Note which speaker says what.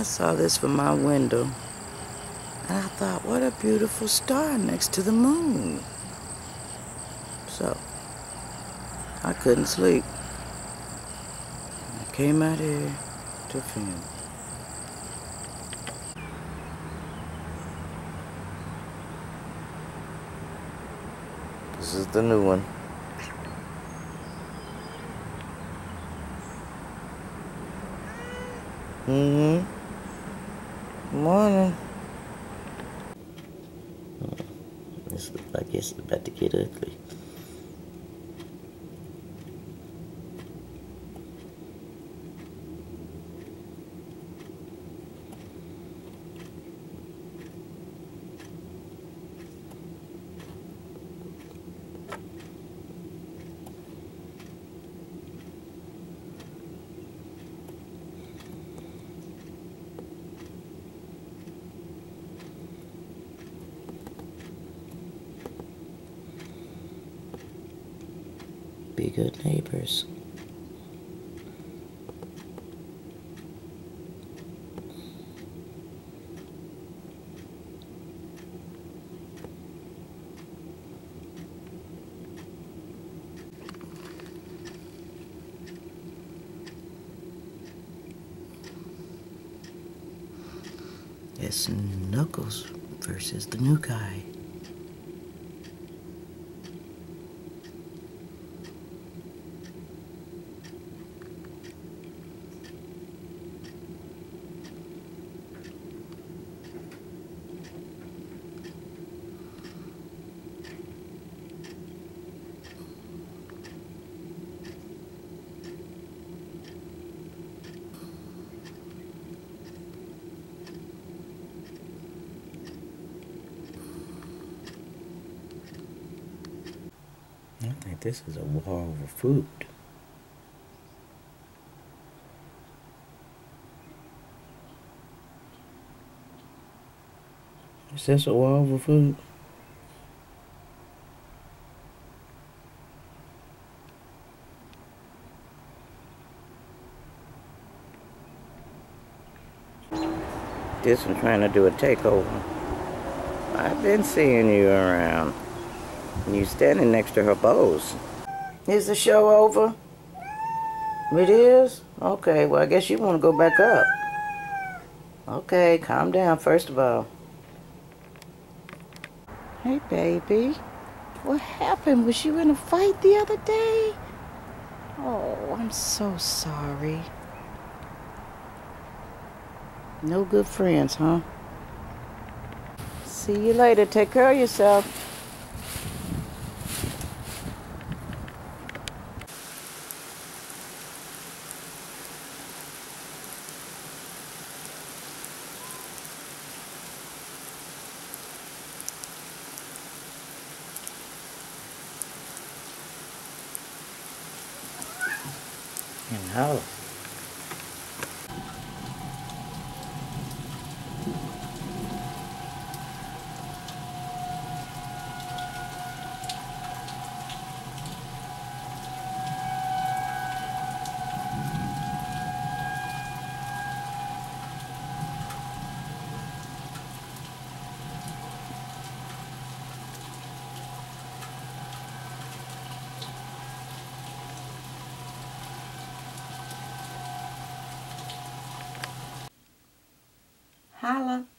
Speaker 1: I saw this from my window. And I thought, what a beautiful star next to the moon. So, I couldn't sleep. I came out here to film. This is the new one. Mm-hmm. Morning. This looks like it's about to get ugly. Be good neighbors. It's Knuckles versus the new guy. Think this is a war over food. Is this a war over food? This one trying to do a takeover. I've been seeing you around. You standing next to her bows. Is the show over? It is? Okay, well I guess you want to go back up. Okay, calm down first of all. Hey baby, what happened? Was you in a fight the other day? Oh, I'm so sorry. No good friends, huh? See you later. Take care of yourself. No. fala